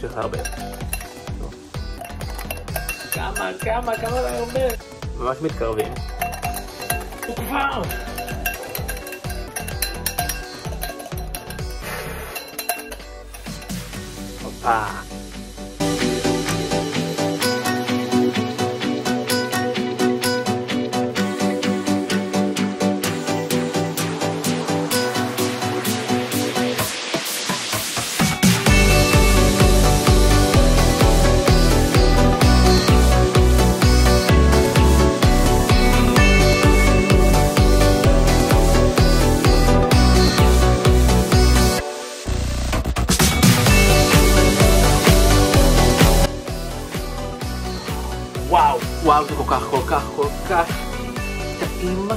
שלך הרבה. כמה, כמה, כמה אתה אומר? ממש מתקרבים. הוא כבר! הופה. Wow! Wow, tengo que colocar, colocar, colocar. Tá Esta